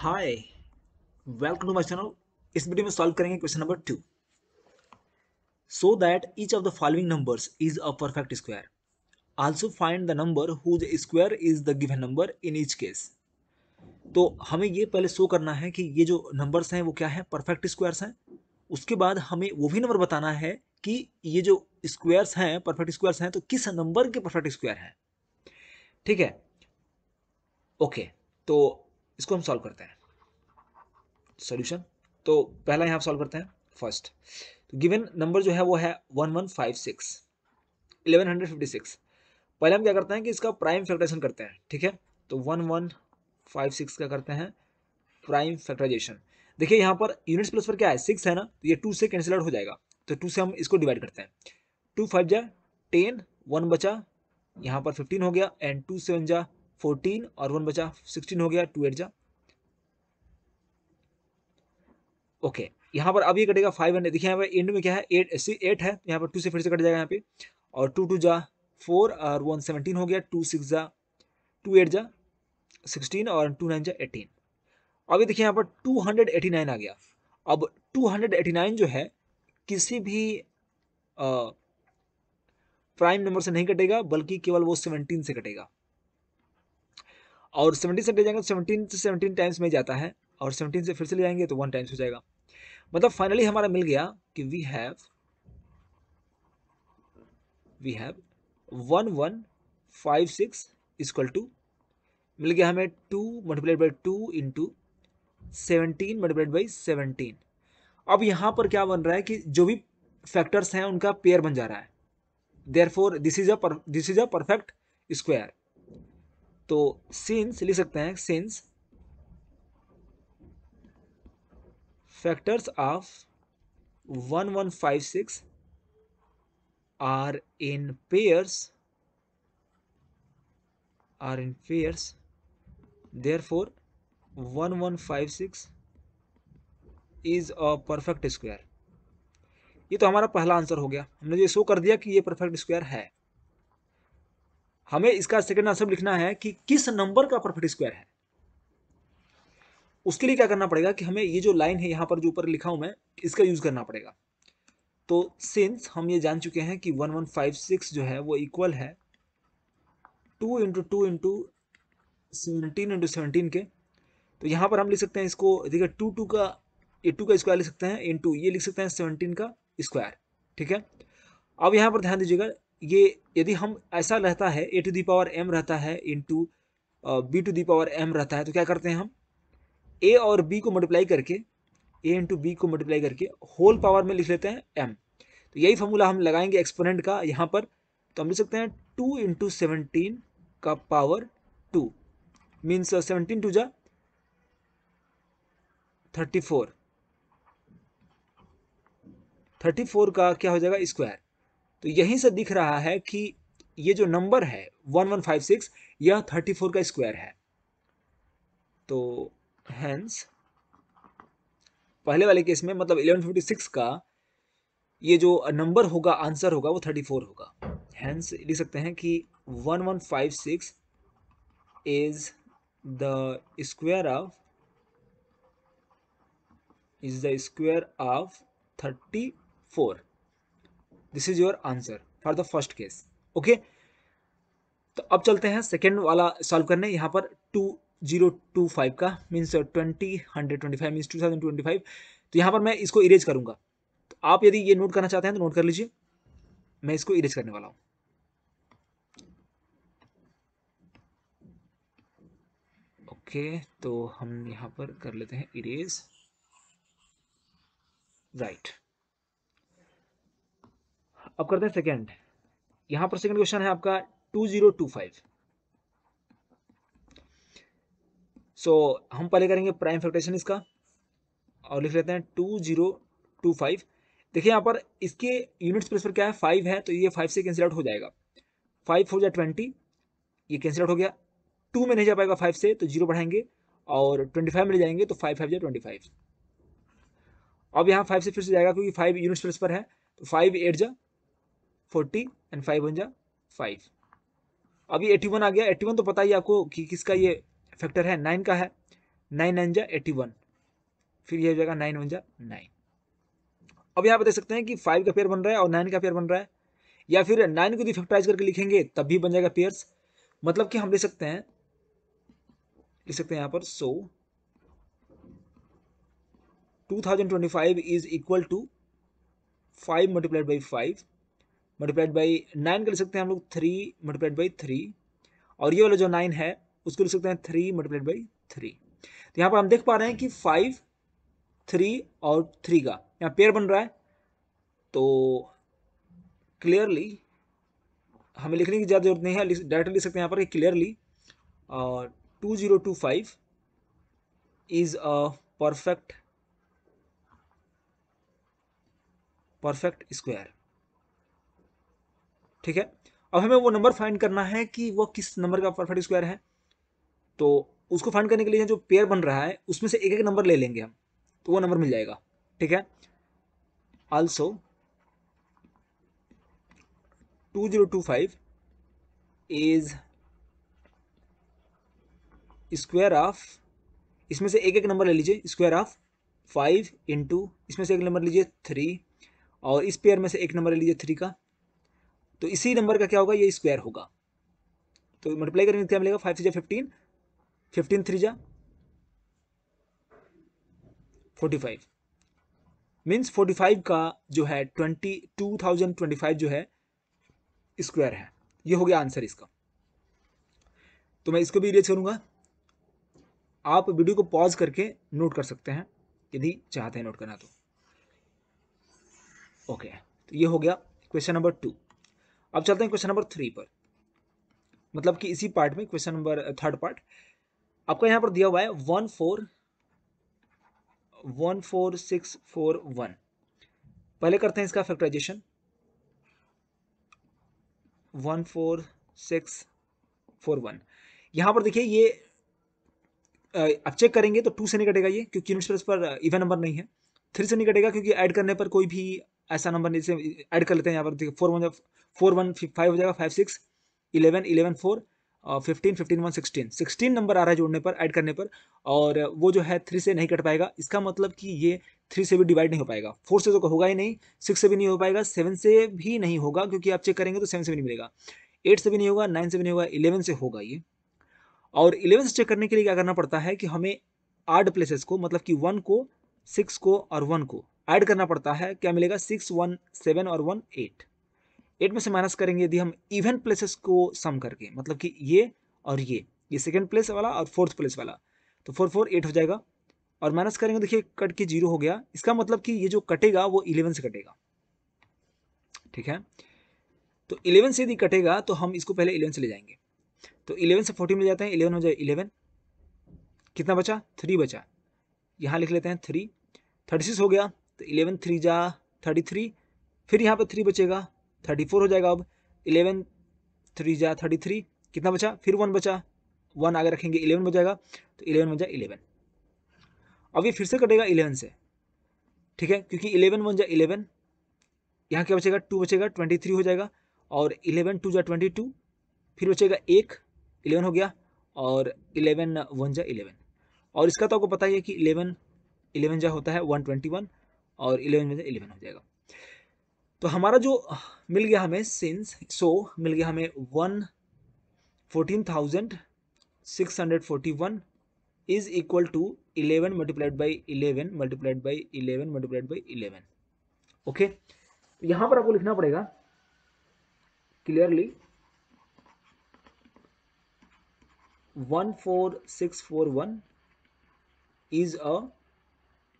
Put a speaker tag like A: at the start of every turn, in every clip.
A: Hi welcome to my channel इस video में solve करेंगे question number two so that each of the following numbers is a perfect square also find the number whose square is the given number in each case तो हमें ये पहले show करना है कि ये जो नंबर्स हैं वो क्या है? परफेक्ट स्क्वायर्स हैं. उसके बाद हमें वो भी नंबर बताना है कि ये जो स्क्वायर्स हैं परफेक्ट स्क्वायर्स हैं तो किस नंबर के परफेक्ट स्क्वायर हैं? ठीक है? ओके तो इसको हम सॉल्व करते हैं। सॉल्यूशन तो पहला यहाँ सॉल्व करते हैं। फ़र्स्ट तो गिवन नंबर जो है वो है one one five six eleven hundred fifty six पहले हम क्या करते हैं कि इसका प्राइम फैक्टराइजेशन करते हैं, ठीक है? तो वन वन फाइव सिक्स का करते हैं? प्राइम फैक्टराइजेशन देखिए यहाँ पर यूनिट्स प्लस पर क्या है? सिक्स है ना? तो ये टू से कैंसिल आउट हो जाएगा। तो टू से हम इसको डिवाइड करते हैं। टू फाइव जा टेन वन बचा, यहाँ पर फिफ्टीन हो गया एंड टू सेवन जा फोर्टीन और वन बचा, सिक्सटीन हो गया, टू एट जा। ओके, यहाँ पर अब ये कटेगा फाइव हंड्रेड। देखिए यहाँ पर एंड में क्या है? एट, सी, एट है यहाँ पर टू से फिर से कट जाएगा यहाँ पे। और टू टू जा फोर और वन सेवनटीन हो गया टू सिक्स जा टू एट जा सिक्सटीन और टू नाइन जा एटीन अभी देखिए यहाँ पर टू हंड्रेड एटी नाइन आ गया। अब टू हंड्रेड एटी नाइन जो है, किसी भी प्राइम नंबर से नहीं कटेगा, बल्कि केवल वो सेवनटीन से कटेगा। और सेवनटीन से कट जाएगा तो सेवनटीन से सेवनटीन टाइम्स में जाता है, और सेवनटीन से फिर से ले जाएँगे तो वन टाइम्स हो जाएगा। मतलब फाइनली हमारा मिल गया कि we have we have one one five six equal to मिल गया हमें two multiplied by two into seventeen multiplied by seventeen अब यहाँ पर क्या बन रहा है कि जो भी फैक्टर्स हैं, उनका पेयर बन जा रहा है। Therefore this is a this is a perfect square तो सिंस लिख सकते हैं since factors of one one five six are in pairs are in pairs therefore one one five six is a perfect square ये तो हमारा पहला answer हो गया। हमने ये शो कर दिया कि ये परफेक्ट स्क्वायर है। हमें इसका सेकंड आंसर लिखना है कि किस नंबर का परफेक्ट स्क्वायर है? उसके लिए क्या करना पड़ेगा कि हमें ये जो लाइन है, यहाँ पर जो ऊपर लिखा हूँ मैं, इसका यूज़ करना पड़ेगा। तो सिंस हम ये जान चुके हैं कि वन वन फाइव सिक्स जो है, वो इक्वल है two into two into seventeen into seventeen के। तो यहाँ पर हम लिख सकते हैं इसको, देखिए टू टू का, ये टू का स्क्वायर लिख सकते हैं इंटू ये लिख सकते हैं सेवनटीन का स्क्वायर ठीक है? अब यहाँ पर ध्यान दीजिएगा ये यदि हम ऐसा रहता है a to the power m रहता है into b to the power m रहता है तो क्या करते हैं हम? ए और बी को मल्टीप्लाई करके ए इंटू बी को मल्टीप्लाई करके होल पावर में लिख लेते हैं एम तो यही फॉर्मूला हम लगाएँगे एक्सपोनेंट का यहाँ पर। तो हम लिख सकते हैं टू इंटू सेवनटीन का power two means seventeen two जा थर्टी फोर थर्टी फोर का क्या हो जाएगा? स्क्वायर तो यहीं से दिख रहा है कि ये जो नंबर है वन वन फाइव सिक्स यह थर्टी फोर का स्क्वायर है। तो हैंस पहले वाले केस में मतलब 1156 का ये जो नंबर होगा आंसर होगा, वो 34 होगा। हैंस लिख सकते हैं कि 1156 is the square of is the square of 34 this is your answer for the first case okay तो अब चलते हैं सेकेंड वाला सॉल्व करने। यहाँ पर टू ज़ीरो टू फाइव का means twenty hundred twenty five means two thousand twenty five तो यहाँ पर मैं इसको इरेज करूँगा। तो आप यदि ये नोट करना चाहते हैं तो नोट कर लीजिए। मैं इसको इरेज करने वाला हूँ। ओके तो हम यहाँ पर कर लेते हैं इरेज राइट अब करते हैं सेकेंड यहाँ पर सेकेंड क्वेश्चन है आपका two zero two five so हम पहले करेंगे प्राइम फैक्टरेशन इसका, और लिख लेते हैं टू ज़ीरो टू फाइव देखिए यहाँ पर इसके यूनिट्स प्लेस पर क्या है? फाइव है तो ये फाइव से कैंसिल आउट हो जाएगा। फाइव हो जाए ट्वेंटी ये कैंसिल आउट हो गया। टू में नहीं जा पाएगा फाइव से तो ज़ीरो बढ़ाएँगे, और ट्वेंटी फाइव में ले जाएँगे तो फाइव फाइव जाए ट्वेंटी फाइव अब यहाँ फाइव से फिर से जाएगा, क्योंकि फाइव यूनिट्स प्लेस पर है तो फाइव एट जा फोर्टी एंड फाइव वन जा फाइव अभी एट्टी वन आ गया। एट्टी वन तो पता ही आपको कि किसका ये फैक्टर है? नाइन का है। नाइन नाइन जा एटी वन फिर ये हो जाएगा नाइन वन जा नाइन अब यहाँ पे देख सकते हैं कि फाइव का पेयर बन रहा है और नाइन का पेयर बन रहा है। या फिर नाइन को डिफेक्टराइज करके लिखेंगे, तब भी बन जाएगा पेयर्स मतलब कि हम ले सकते हैं, लिख सकते हैं यहाँ पर so twenty five is equal to five multiplied by five multiplied by nine का लिख सकते हैं हम लोग थ्री मल्टीप्लाइड बाई थ्री और ये वाला जो नाइन है, उसको लिख सकते हैं थ्री मल्टीप्लाइड बाई थ्री तो यहाँ पर हम देख पा रहे हैं कि फाइव थ्री और थ्री का, यहाँ पेयर बन रहा है। तो क्लियरली हमें लिखने की ज़्यादा ज़रूरत नहीं है डायरेक्टली लिख सकते हैं यहाँ पर clearly two zero two five is a perfect perfect square ठीक है? अब हमें वो नंबर फाइंड करना है कि वो किस नंबर का परफेक्ट स्क्वायर है। तो उसको फाइंड करने के लिए जो पेयर बन रहा है, उसमें से एक एक नंबर ले लेंगे हम तो वो नंबर मिल जाएगा। ठीक है? Also two zero two five is square of इसमें से एक एक नंबर ले लीजिए स्क्वायर ऑफ़ फाइव इंटू इसमें से एक नंबर लीजिए थ्री और इस पेयर में से एक नंबर ले लीजिए थ्री का तो इसी नंबर का क्या होगा? ये स्क्वायर होगा। तो मल्टीप्लाई करेंगे क्या मिलेगा? फाइव थ्री जा फिफ्टीन फिफ्टीन थ्री जा forty five means forty five का जो है twenty two thousand twenty five जो है स्क्वायर है। ये हो गया आंसर इसका। तो मैं इसको भी इरेज करूँगा। आप वीडियो को पॉज करके नोट कर सकते हैं यदि चाहते हैं नोट करना तो। ओके तो ये हो गया क्वेश्चन नंबर टू अब चलते हैं क्वेश्चन नंबर थ्री पर। मतलब कि इसी पार्ट में क्वेश्चन नंबर थर्ड पार्ट आपका यहाँ पर दिया हुआ है one four one four six four one पहले करते हैं इसका factorization one four six four one यहाँ पर देखिए ये अब चेक करेंगे तो टू से नहीं कटेगा ये, क्योंकि यूनिट प्लेस पर इवन नंबर नहीं है। थ्री से नहीं कटेगा क्योंकि ऐड करने पर कोई भी ऐसा नंबर जैसे ऐड कर लेते हैं यहाँ पर। देखिए, four one four one five हो जाएगा, five six, eleven eleven four fifteen fifteen one sixteen. Sixteen number आ रहा है जोड़ने पर, ऐड करने पर, और वो जो है थ्री से नहीं कट पाएगा। इसका मतलब कि ये थ्री से भी डिवाइड नहीं हो पाएगा। फोर से तो होगा ही नहीं, सिक्स से भी नहीं हो पाएगा, सेवन से भी नहीं होगा, क्योंकि आप चेक करेंगे तो सेवन से भी नहीं मिलेगा। एट से भी नहीं होगा, नाइन से भी नहीं होगा, इलेवन से होगा ये। और इलेवन से चेक करने के लिए क्या करना पड़ता है कि हमें आर्ड प्लेसेस को मतलब कि वन को, सिक्स को और वन को ऐड करना पड़ता है, क्या मिलेगा? सिक्स, वन, सेवन और वन, एट। एट में से माइनस करेंगे यदि हम इवन प्लेसेस को सम करके मतलब कि ये और ये ये सेकेंड प्लेस वाला और फोर्थ प्लेस वाला। तो फोर फोर एट हो जाएगा और माइनस करेंगे, देखिए कट के ज़ीरो हो गया। इसका मतलब कि ये जो कटेगा, वो इलेवन से कटेगा। ठीक है? तो इलेवन से यदि कटेगा तो हम इसको पहले इलेवन से ले जाएँगे। तो इलेवन से फोर्टीन ले जाते हैं इलेवन हो जाए इलेवन कितना बचा? थ्री बचा। यहाँ लिख लेते हैं थ्री थर्टी सिक्स हो गया। तो इलेवन थ्री जा थर्टी थ्री, फिर यहाँ पर थ्री बचेगा थर्टी फोर हो जाएगा अब, इलेवन थ्री जा थर्टी थ्री, कितना बचा? फिर वन बचा वन आगे रखेंगे, इलेवन बचेगा तो इलेवन बचा इलेवन। अब ये फिर से कटेगा इलेवन से, ठीक है? क्योंकि इलेवन वन जा इलेवन, यहाँ क्या बचेगा? टू बचेगा ट्वेंटी थ्री हो जाएगा, और इलेवन टू जा ट्वेंटी टू फिर बचेगा एक, इलेवन हो गया, और इलेवन वन जा इलेवन। और इसका तो आपको पता ही है कि इलेवन इलेवन जा होता है वन ट्वेंटी वन और इलेवन में से इलेवन हो जाएगा। तो हमारा जो मिल गया हमें सिंस सो मिल गया हमें one fourteen thousand six hundred forty one is equal to eleven multiplied by eleven multiplied by eleven multiplied by eleven okay यहाँ पर आपको लिखना पड़ेगा clearly one four six four one is a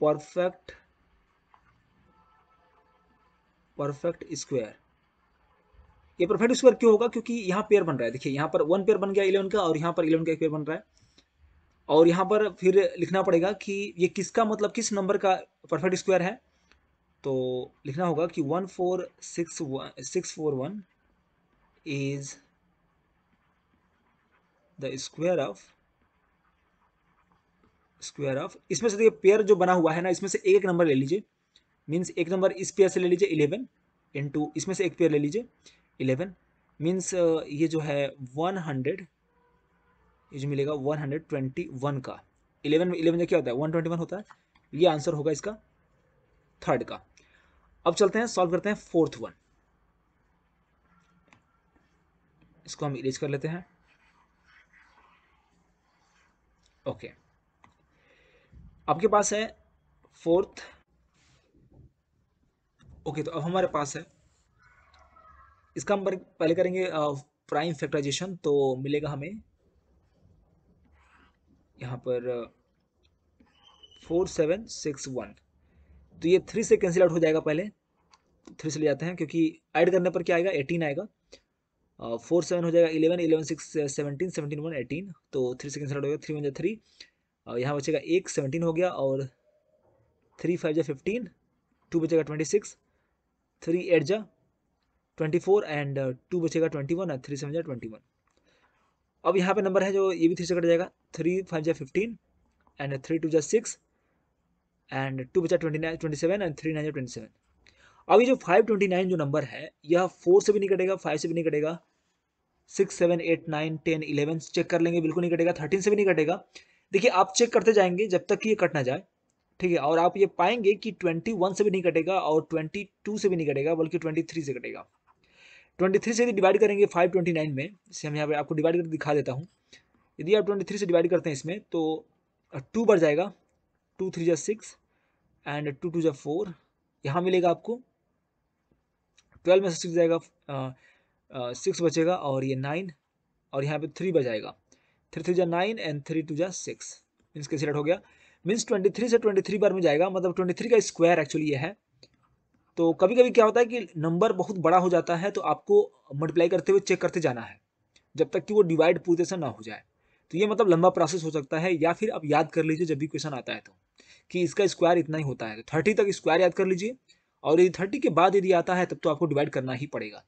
A: perfect perfect square. ये perfect square क्यों होगा? क्योंकि यहाँ पेयर बन रहा है। देखिए, यहाँ पर वन पेयर बन गया इलेवन का और यहाँ पर इलेवन का एक पेयर बन रहा है। और यहाँ पर फिर लिखना पड़ेगा कि ये किसका मतलब किस नंबर का परफेक्ट स्क्वायर है? तो लिखना होगा कि one four six one six four one is the square of square of इसमें से देखिए पेयर जो बना हुआ है ना, इसमें से एक नंबर ले लीजिए। मीन्स एक नंबर इस पेयर से ले लीजिए इलेवन इंटू इसमें से एक पेयर ले लीजिए इलेवन मीन्स ये जो है वन हंड्रेड ये जो मिलेगा वन हंड्रेड ट्वेंटी वन का इलेवन इलेवन क्या होता है? वन ट्वेंटी वन होता है। ये आंसर होगा इसका थर्ड का। अब चलते हैं सॉल्व करते हैं फोर्थ वन इसको हम इरेज कर लेते हैं। Okay okay. आपके पास है फोर्थ ओके तो अब हमारे पास है। इसका हम पहले करेंगे प्राइम फैक्टराइजेशन तो मिलेगा हमें यहाँ पर फोर सेवन सिक्स वन तो ये थ्री से कैंसिल आउट हो जाएगा पहले थ्री से ले जाते हैं, क्योंकि ऐड करने पर क्या आएगा? एटीन आएगा। फोर सेवन हो जाएगा eleven eleven six seventeen seventeen one eighteen तो थ्री से कैंसिल आउट हो गया थ्री वन जा थ्री यहाँ बचेगा एक सेवनटीन हो गया, और थ्री फाइव जा फिफ्टीन टू बचेगा ट्वेंटी सिक्स थ्री एट जा ट्वेंटी फोर एंड टू बचेगा ट्वेंटी वन और थ्री सेवन जा ट्वेंटी वन अब यहाँ पे नंबर है जो ये भी थ्री से कट जाएगा थ्री फाइव जा फिफ्टीन एंड थ्री टू जा सिक्स एंड टू बचा twenty nine twenty seven and three nine जा ट्वेंटी सेवन अब ये जो फाइव ट्वेंटी नाइन जो नंबर है, यह फोर से भी नहीं कटेगा फाइव से भी नहीं कटेगा six seven eight nine ten eleven check कर लेंगे, बिल्कुल नहीं कटेगा थर्टीन से भी नहीं कटेगा. देखिए, आप चेक करते जाएँगे जब तक कि ये कट ना जाए. ठीक है, और आप ये पाएँगे कि ट्वेंटी वन से भी नहीं कटेगा और ट्वेंटी टू से भी नहीं कटेगा, बल्कि ट्वेंटी थ्री से कटेगा। ट्वेंटी थ्री से यदि डिवाइड करेंगे फाइव ट्वेंटी नाइन में इसे हम यहाँ पे आपको डिवाइड करके दिखा देता हूँ। यदि आप ट्वेंटी थ्री से डिवाइड करते हैं इसमें तो टू बढ़ जाएगा। टू थ्री जा सिक्स एंड टू टू जा फोर यहाँ मिलेगा आपको। ट्वेल्व में से सिक्स जाएगा सिक्स बचेगा और ये नाइन और यहाँ पे थ्री बजाएगा। थ्री थ्री जा नाइन एंड थ्री टू जा सिक्स मीन्स कैसे हो गया। मीन्स ट्वेंटी थ्री से ट्वेंटी थ्री बार में जाएगा मतलब ट्वेंटी थ्री का स्क्वायर एक्चुअली ये है। तो कभी कभी क्या होता है कि नंबर बहुत बड़ा हो जाता है तो आपको मल्टीप्लाई करते हुए चेक करते जाना है, जब तक कि वो डिवाइड से ना हो जाए। तो ये मतलब लंबा प्रोसेस हो सकता है, या फिर आप याद कर लीजिए जब भी क्वेश्चन आता है तो कि इसका स्क्वायर इतना ही होता है। तो थर्टी तक स्क्वायर याद कर लीजिए, और यदि थर्टी के बाद यदि आता है, तब तो आपको डिवाइड करना ही पड़ेगा।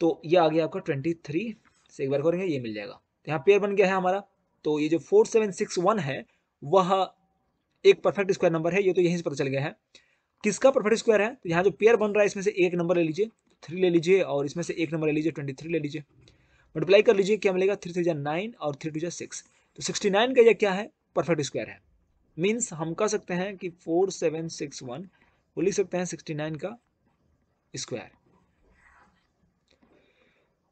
A: तो ये आ गया आपका ट्वेंटी थ्री से एक बार करेंगे, ये मिल जाएगा। यहाँ पेयर बन गया है हमारा। तो ये जो फोर सेवन सिक्स वन है वह एक परफेक्ट स्क्वायर नंबर है, ये तो यहीं से पता चल गया है। किसका परफेक्ट स्क्वायर है? तो यहाँ जो पेयर बन रहा है, इसमें से एक नंबर ले लीजिए थ्री ले लीजिए, और इसमें से एक नंबर ले लीजिए ट्वेंटी थ्री ले लीजिए। मल्टीप्लाई कर लीजिए, क्या मिलेगा? थ्री थ्री जा नाइन और थ्री टू जा सिक्स तो सिक्सटी नाइन का यह क्या है? परफेक्ट स्क्वायर है। मीन्स हम कह सकते हैं कि फोर सेवन सिक्स वन वो लिख सकते हैं सिक्सटी नाइन का स्क्वायर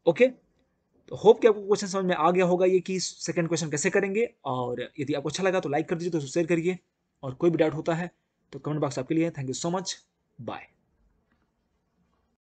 A: ओके तो होप कि आपको क्वेश्चन समझ में आ गया होगा ये कि सेकंड क्वेश्चन कैसे करेंगे। और यदि आपको अच्छा लगा तो लाइक कर दीजिए तो शेयर करिए। और कोई भी डाउट होता है तो कमेंट बॉक्स आपके लिए thank you so much bye